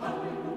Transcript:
Hallelujah.